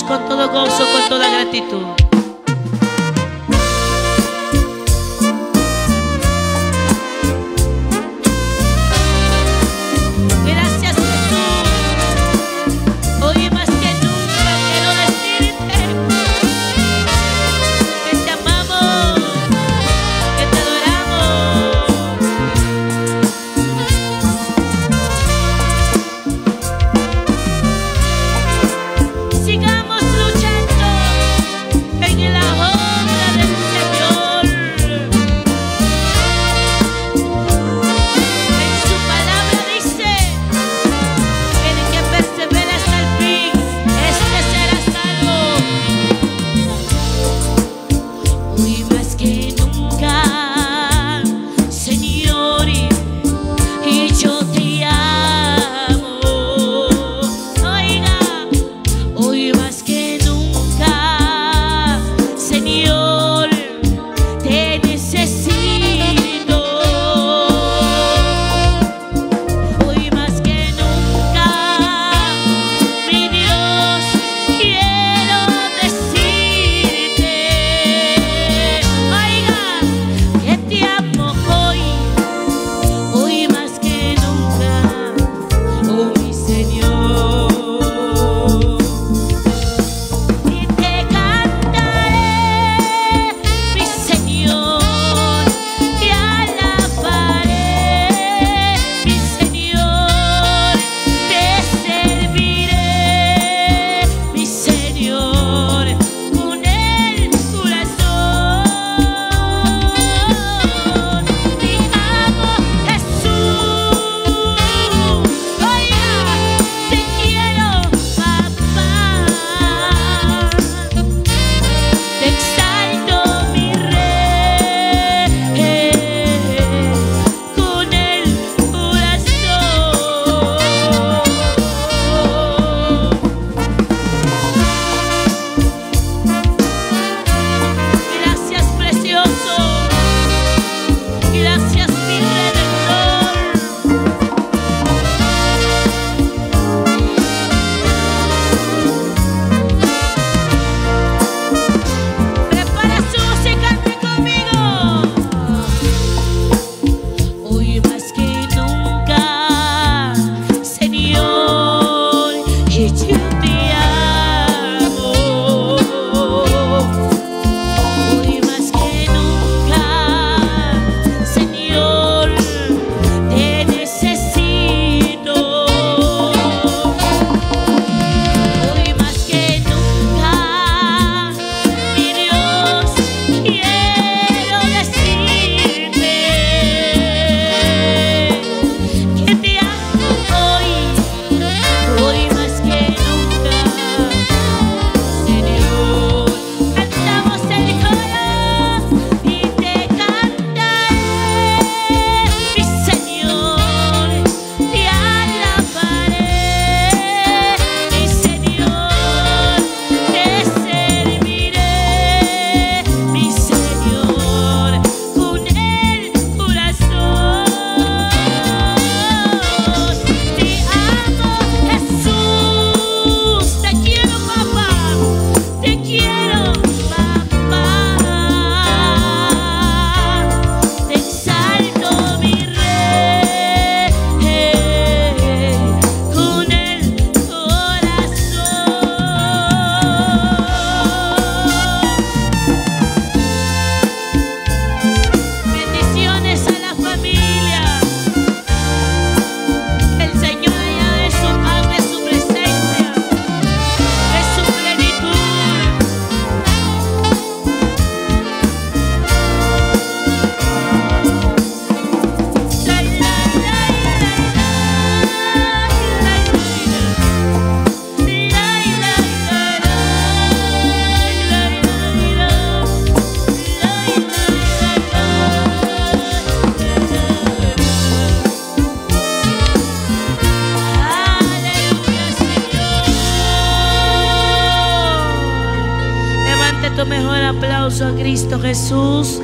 con todo gozo, con toda gratitud. aplauso a Cristo Jesús.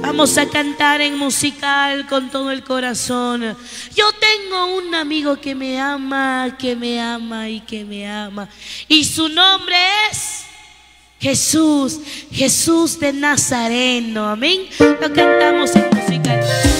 Vamos a cantar en musical con todo el corazón. Yo tengo un amigo que me ama, que me ama y que me ama. Y su nombre es Jesús, Jesús de Nazareno. Amén. Lo cantamos en musical.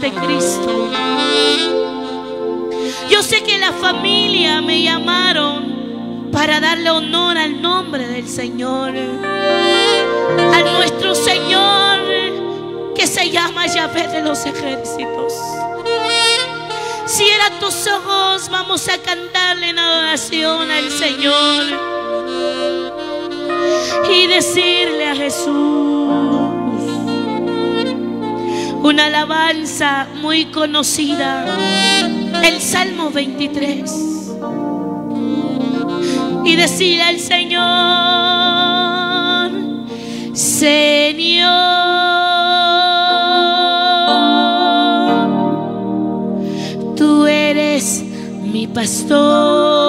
de Cristo. Yo sé que la familia me llamaron para darle honor al nombre del Señor, a nuestro Señor que se llama Yahvé de los ejércitos. Cierra tus ojos, vamos a cantarle en adoración al Señor y decirle a Jesús. Una alabanza muy conocida, el Salmo 23. Y decir al Señor, Señor, tú eres mi pastor.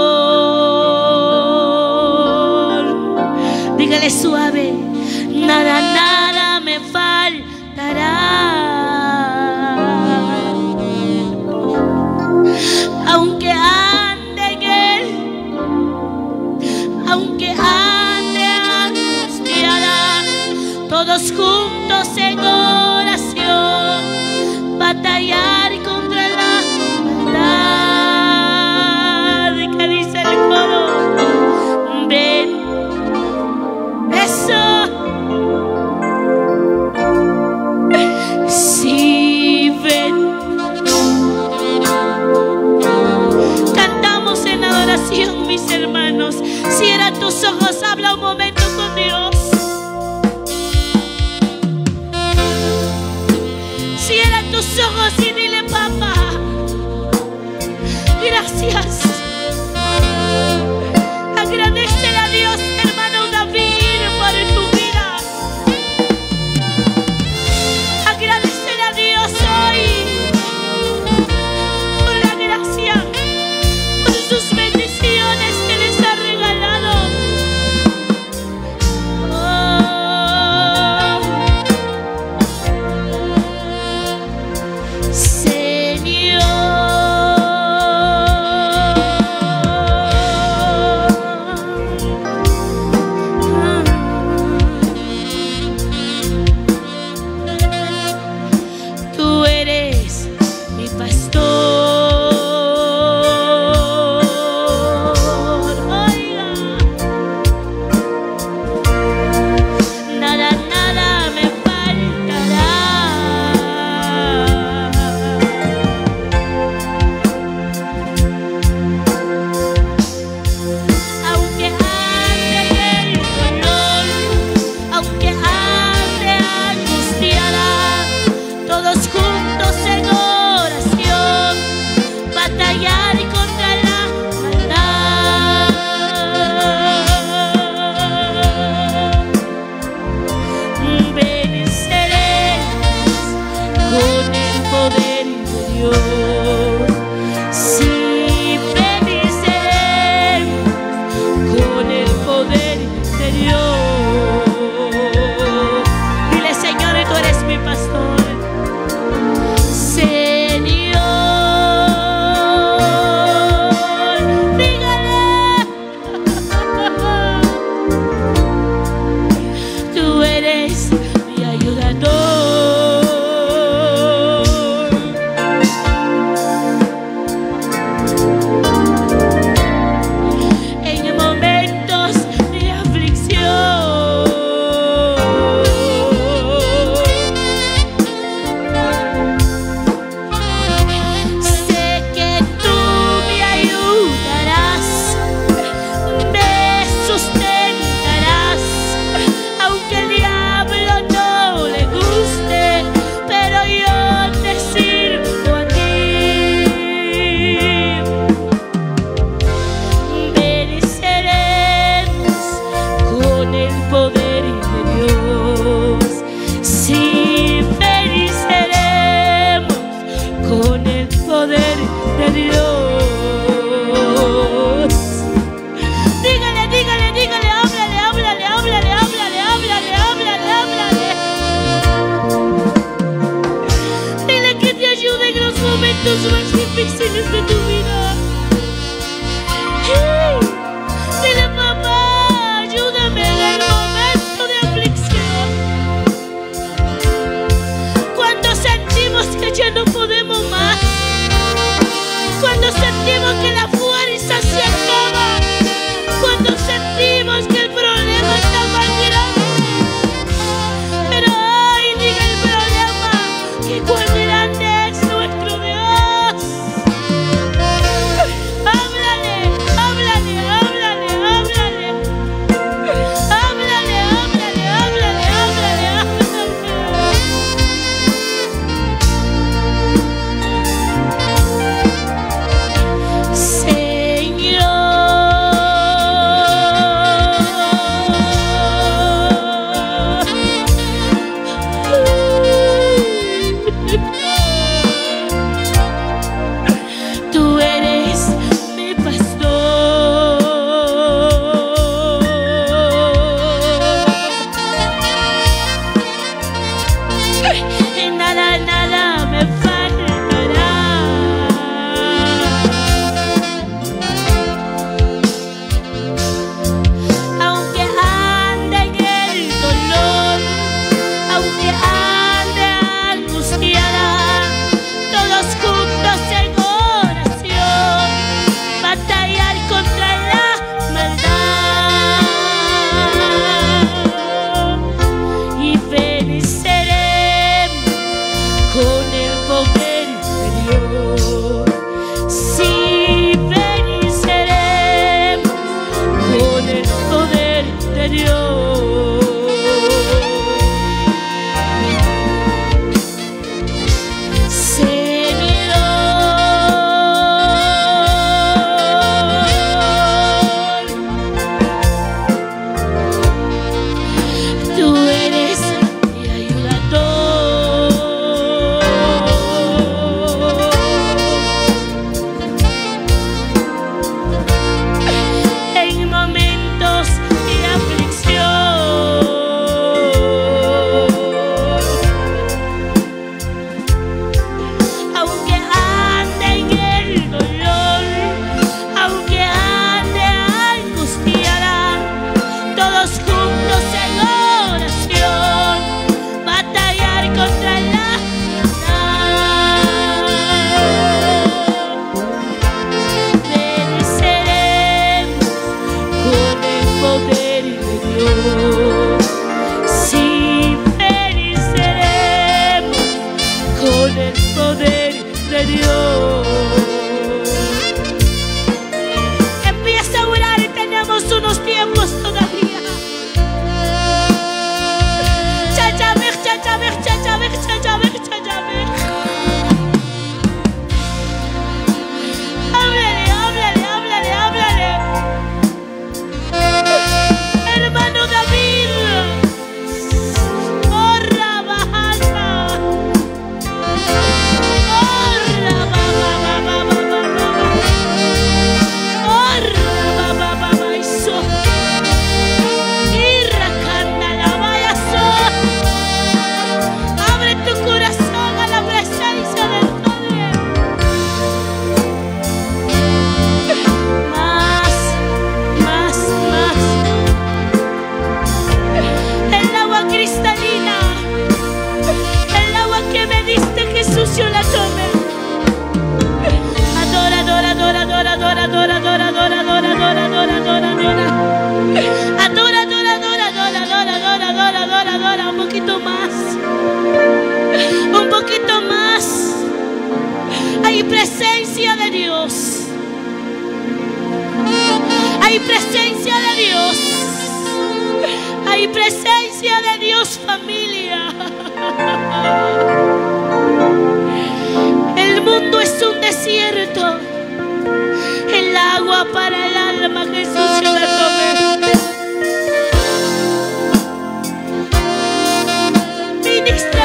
dos mais difíceis de tudo. interior. you. extraño.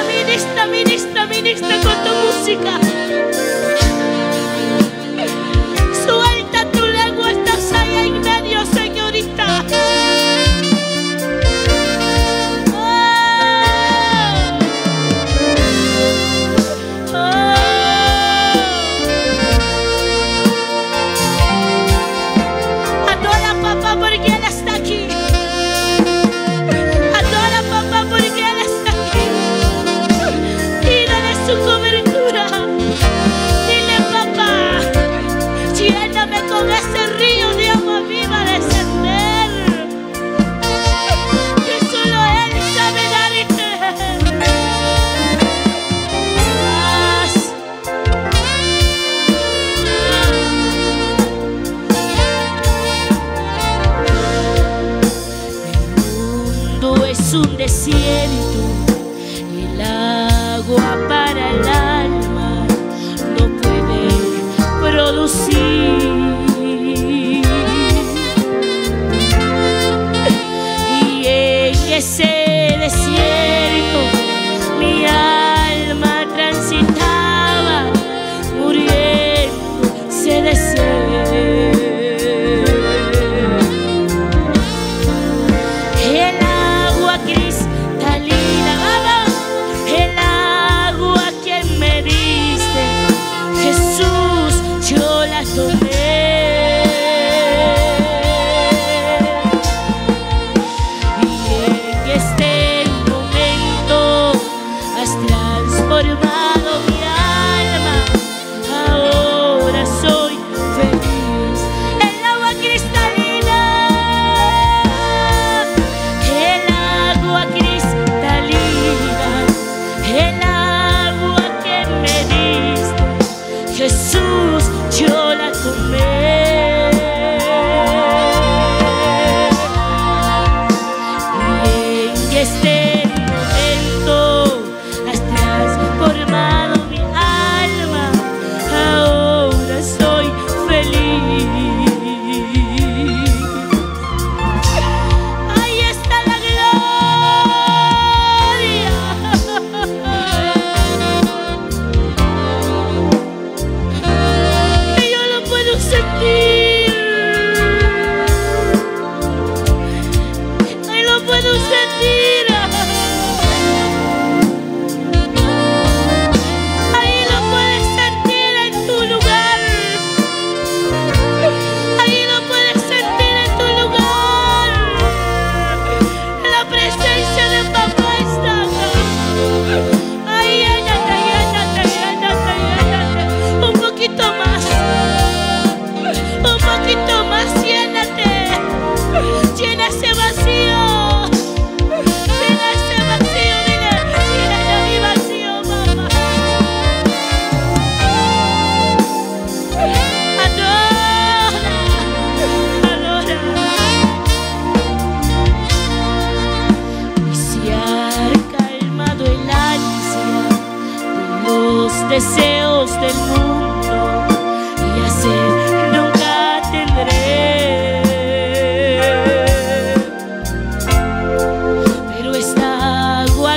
es un desierto.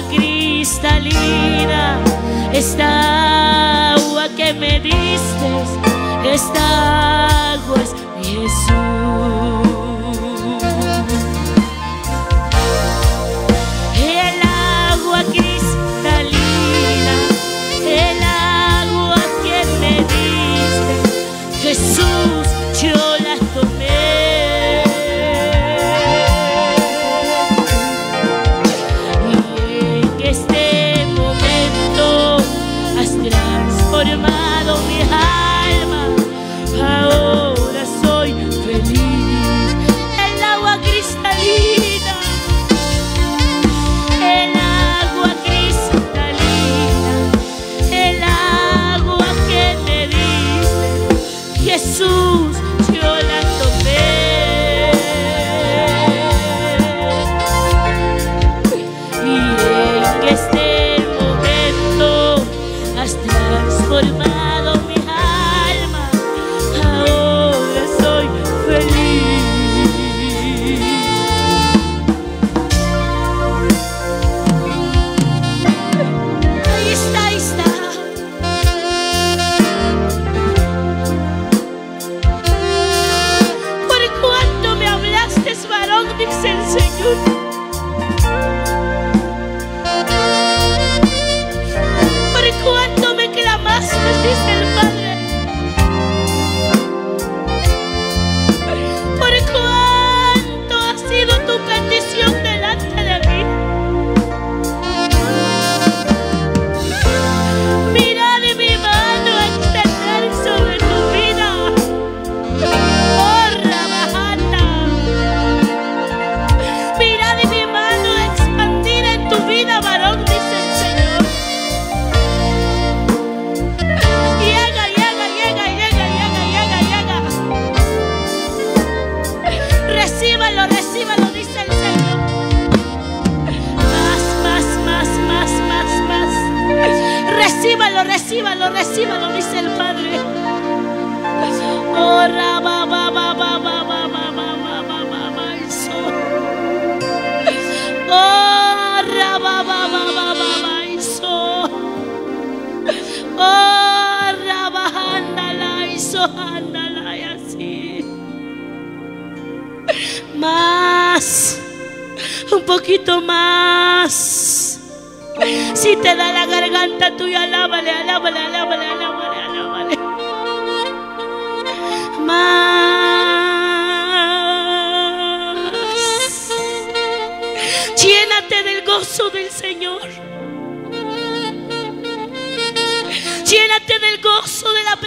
cristalina, esta agua que me diste, esta agua es Jesús.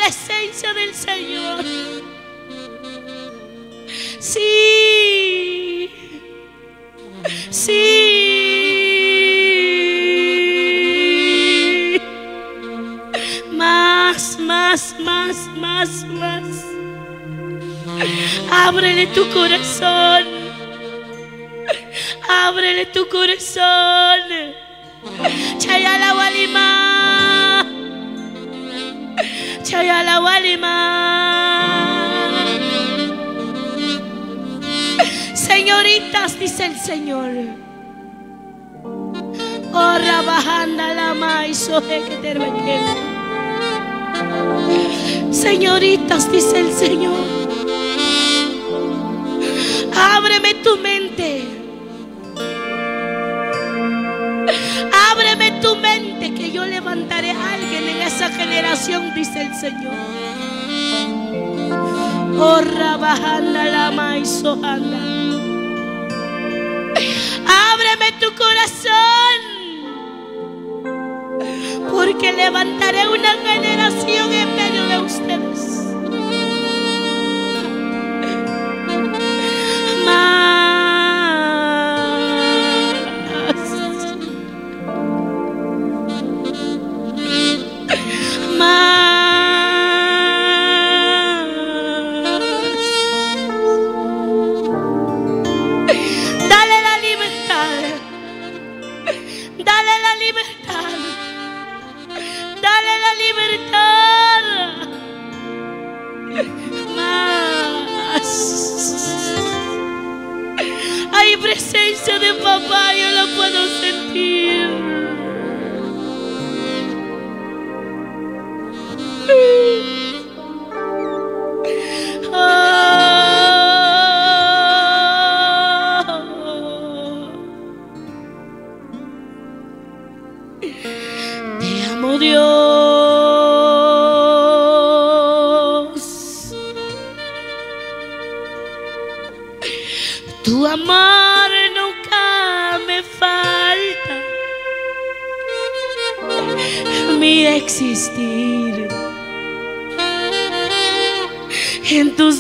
presencia del Señor. Sí. Sí. Más, más, más, más, más. Ábrele tu corazón. Ábrele tu corazón. Chayala Walima chayala walima. Señoritas, dice el Señor. Corra bajando la maizo que te Señoritas, dice el Señor. Ábreme tu mente. Ábreme tu mente yo levantaré a alguien en esa generación, dice el Señor. Oh, Rabahanda, Lama y Sohanda. Ábreme tu corazón, porque levantaré una generación en medio de ustedes. Presencia de papá, yo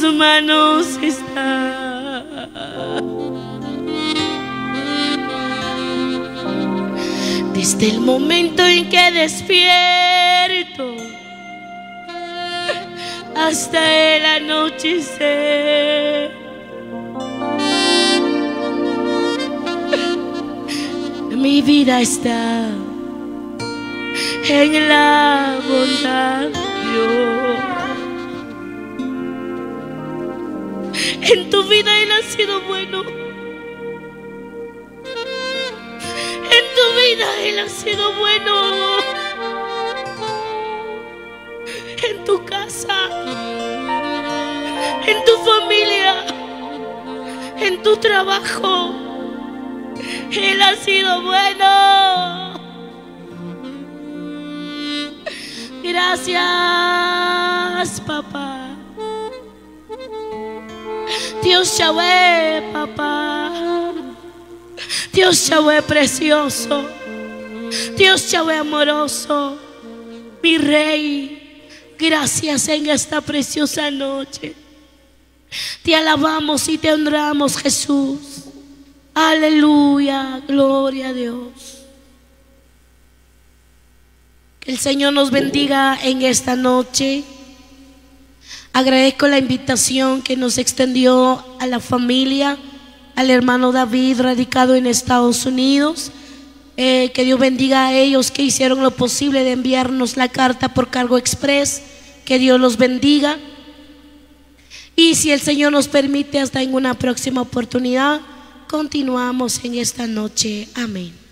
tus manos está. Desde el momento en que despierto hasta el anochecer. Mi vida está en la bondad de Dios. En tu vida Él ha sido bueno. En tu vida Él ha sido bueno. En tu casa, en tu familia, en tu trabajo. Él ha sido bueno. Gracias, papá. Dios Yahweh, papá. Dios Yahweh precioso. Dios Yahweh amoroso. Mi rey, gracias en esta preciosa noche. Te alabamos y te honramos, Jesús. Aleluya, gloria a Dios. Que el Señor nos bendiga en esta noche. Agradezco la invitación que nos extendió a la familia, al hermano David, radicado en Estados Unidos. Eh, que Dios bendiga a ellos que hicieron lo posible de enviarnos la carta por cargo express. Que Dios los bendiga. Y si el Señor nos permite, hasta en una próxima oportunidad, continuamos en esta noche. Amén.